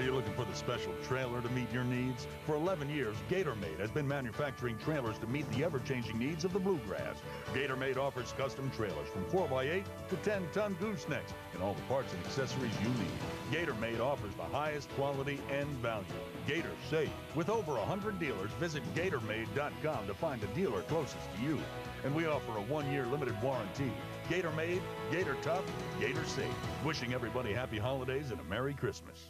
Are you looking for the special trailer to meet your needs? For 11 years, GatorMade has been manufacturing trailers to meet the ever-changing needs of the bluegrass. GatorMade offers custom trailers from 4x8 to 10-ton goosenecks and all the parts and accessories you need. GatorMade offers the highest quality and value. Gator safe. With over 100 dealers, visit GatorMade.com to find a dealer closest to you. And we offer a one-year limited warranty. GatorMade, Gator Tough, Gator Safe. Wishing everybody happy holidays and a Merry Christmas.